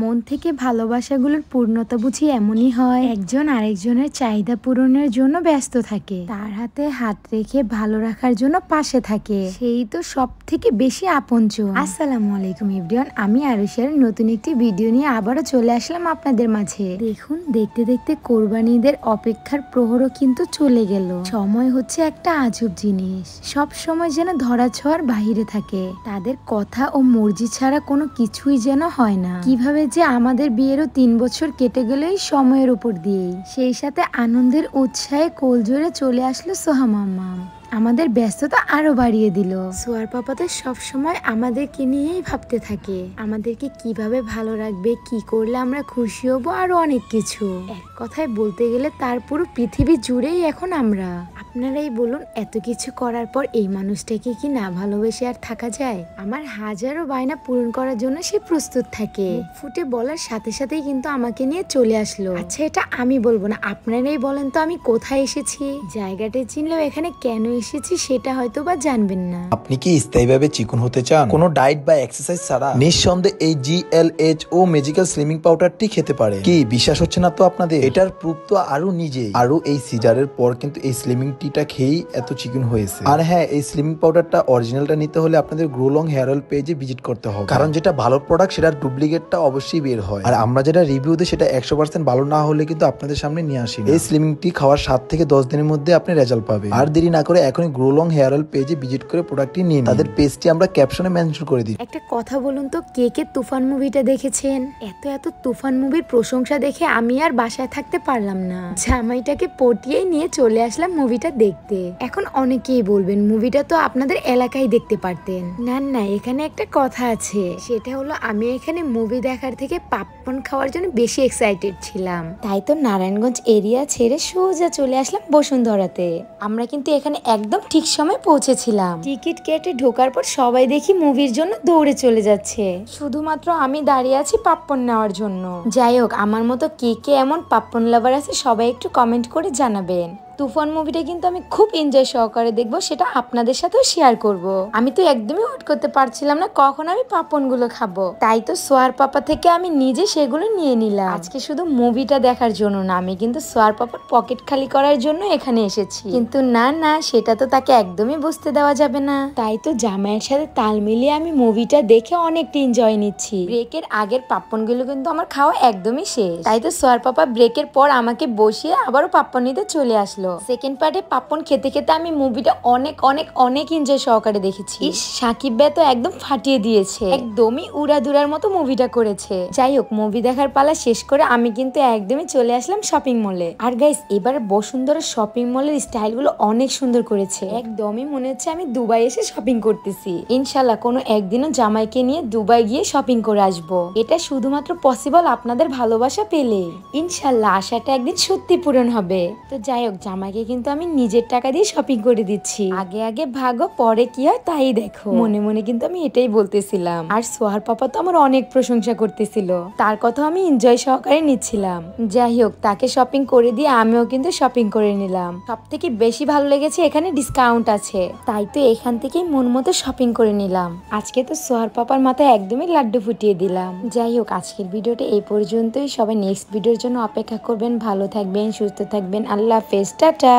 মন থেকে ভালোবাসাগুলোর পূর্ণতা বুঝি এমনই হয়। একজন আরেকজনের চাহিদা পূরণের জন্য ব্যস্ত থাকে। তার হাতে হাত রেখে ভালো রাখার জন্য পাশে থাকে। সেই তো সব থেকে বেশি আপনজন আসসালামু আলাইকুম ইবরিয়ান আমি আরুষের নতুন একটি ভিডিও নিয়ে আবারও চলে আসলাম আপনাদের মাঝে। দেখুন, দেখতে দেখতে কোরবানিদের অপেক্ষার প্রহরও কিন্তু চলে গেল। সময় হচ্ছে একটা আজব জিনিস। সব সময় যেন ধরা ছোঁয়ার বাহিরে থাকে। তাদের কথা ও মর্জি ছাড়া কোনো কিছুই যেন হয় না। কীভাবে যে আমাদের বিয়েরও তিন বছর কেটে গেলেই সময়ের উপর দিয়েই। সেই সাথে আনন্দের উৎসাহে কোলজোরে চলে আসলো সোহামাম্মাম আমাদের ব্যস্ততা আরও বাড়িয়ে দিল। সোয়ার পাপা তো সবসময় আমাদেরকে নিয়েই ভাবতে থাকে। আমাদেরকে কীভাবে ভালো রাখবে, কি করলে আমরা খুশি হব, আরও অনেক কিছু। এক কথায় বলতে গেলে তার পুরো পৃথিবী জুড়েই এখন আমরা। আপনারাই বলুন, এত কিছু করার পর এই মানুষটাকে কি না ভালোবেসে আর থাকা যায়? আমার হাজারো বায়না পূরণ করার জন্য সে প্রস্তুত থাকে। ফুটে বলার সাথে সাথেই কিন্তু আমাকে নিয়ে চলে আসলো। আচ্ছা এটা আমি বলব না। আপনারাই বলেন তো আমি কোথায় এসেছি? জায়গাটা চিনলেও এখানে কেন এসেছি সেটা হয়তো বা জানবেন না। আপনি কি স্থায়ীভাবে চিকন হতে চান? কোনো ডায়েট বা এক্সারসাইজ ছাড়া? নিঃসন্দেহে এই জিএলএইচ ও ম্যাজিক্যাল স্লিমিং পাউডারটি খেতে পারে কি, বিশ্বাস হচ্ছে না তো আপনাদের? এটার প্রুফ তো আরও নিজেই। আরও এই সিজারের পর কিন্তু এই স্লিমিং টিটা খেয়েই এত চিকন হয়েছে। আর হ্যাঁ এই স্লিমিং পাউডারটা অরিজিনালটা নিতে হলে আপনাদের গ্রো লং হেয়ার অয়েল পেজে ভিজিট করতে হবে। কারণ যেটা ভালো প্রোডাক্ট সেটার ডুপ্লিকেটটা অবশ্যই বের হয়। আর আমরা যেটা রিভিউ দিই, সেটা একশো পার্সেন্ট ভালো না হলে কিন্তু আপনাদের সামনে নিয়ে আসি এই স্লিমিং টি খাওয়ার সাত থেকে দশ দিনের মধ্যে আপনি রেজাল্ট পাবেন। আর দেরি না করে এখনই গ্রো লং হেয়ার অয়েল পেজে ভিজিট করে প্রোডাক্টটি নিন। তাদের পেজটি আমরা ক্যাপশনে মেনশন করে দিই। একটা কথা বলুন তো, কে কে তুফান মুভিটা দেখেছেন? এত এত তুফান মুভির প্রশংসা দেখে আমি আর বাসায় থাকতে পারলাম না। জামাইটাকে পটিয়ে নিয়ে চলে আসলাম মুভিটা দেখতে। এখন অনেকেই বলবেন মুভিটা তো আপনাদের এলাকায় দেখতে পারতেন। না না, এখানে একটা কথা আছে। সেটা হলো, আমি এখানে মুভি দেখার থেকে পাপন খাওয়ার জন্য বেশি এক্সাইটেড ছিলাম। তাই তো নারায়ণগঞ্জ এরিয়া ছেড়ে সোজা চলে আসলাম বসুন্ধরাতে। আমরা কিন্তু এখানে একদম ঠিক সময় পৌঁছেছিলাম। টিকিট কেটে ঢোকার পর সবাই দেখি মুভির জন্য দৌড়ে চলে যাচ্ছে। শুধুমাত্র আমি দাঁড়িয়ে আছি পাপ্পন নেওয়ার জন্য। যাই হোক আমার মতো কে কে এমন পাপ্পন লাভার আছে সবাই একটু কমেন্ট করে জানাবেন। তুফান মুভিটা কিন্তু আমি খুব এনজয় সহকারে দেখব, সেটা আপনাদের সাথেও শেয়ার করব। আমি তো একদমই ওয়েট করতে পারছিলাম না কখন আমি পাপনগুলো খাব। তাই তো সোয়ার পাপা থেকে আমি নিজে সেগুলো নিয়ে নিলাম। আজকে শুধু মুভিটা দেখার জন্য না, আমি কিন্তু সোয়ার পাপার পকেট খালি করার জন্য এখানে এসেছি। কিন্তু না না, সেটা তো তাকে একদমই বুঝতে দেওয়া যাবে না। তাই তো জামাইয়ের সাথে তাল মিলিয়ে আমি মুভিটা দেখে অনেকটা এনজয় নিচ্ছি। ব্রেকের আগের পাপ্পনগুলো কিন্তু আমার খাওয়া একদমই শেষ। তাই তো সোয়ার পাপা ব্রেকের পর আমাকে বসিয়ে আবারও পাপ্পন নিতে চলে আসলো। সেকেন্ড পার্টে পাপ্পন খেতে খেতে আমি মুভিটা অনেক অনেক অনেক এনজয় সহকারে দেখেছি। সাকিব ভাই তো একদম ফাটিয়ে দিয়েছে। একদমই উড়াদুরার মতো মুভিটা করেছে। যাই হোক মুভি দেখার পালা শেষ করে আমি কিন্তু একদমই চলে আসলাম শপিং মলে আর গাইস এবারে বসুন্ধরা শপিং মলের স্টাইলগুলো অনেক সুন্দর করেছে। একদমই মনে হচ্ছে আমি দুবাই এসে শপিং করতেছি। ইনশাল্লাহ কোনো একদিনও জামাইকে নিয়ে দুবাই গিয়ে শপিং করে আসব। এটা শুধুমাত্র পসিবল আপনাদের ভালোবাসা পেলে ইনশাল্লাহ আশাটা একদিন সত্যি পূরণ হবে। তো যাই হোক জামাইকে কিন্তু আমি নিজের টাকা দিয়ে শপিং করে দিচ্ছি। আগে আগে ভাগো, পরে কি হয় তাই দেখো। মনে মনে কিন্তু আমি এটাই বলতেছিলাম। আর সোহার পাপা তো আমার অনেক প্রশংসা করতেছিল। তার কথা আমি এনজয় সহকারে নিচ্ছিলাম। যাই হোক, তাকে শপিং করে দিয়ে আমিও কিন্তু শপিং করে নিলাম। সব থেকে বেশি ভালো লেগেছে এখানে ডিসকাউন্ট আছে। তাই তো এখান থেকেই মন মতো শপিং করে নিলাম। আজকে তো সোহার পাপার মাথায় একদমই লাড্ডু ফুটিয়ে দিলাম। যাই হোক, আজকের ভিডিওটা এই পর্যন্তই। সবাই নেক্সট ভিডিওর জন্য অপেক্ষা করবেন। ভালো থাকবেন, সুস্থ থাকবেন। আল্লাহ হাফেজ টাটা